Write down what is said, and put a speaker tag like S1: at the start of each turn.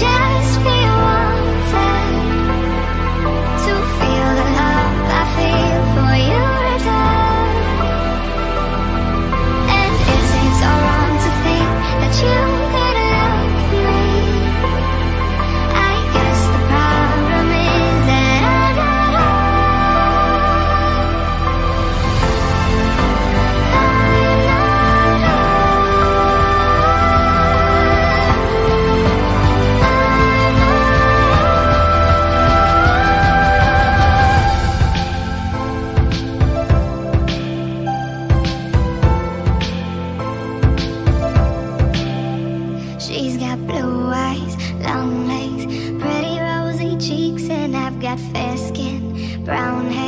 S1: Yeah. eyes, long legs, pretty rosy cheeks, and I've got fair skin, brown hair.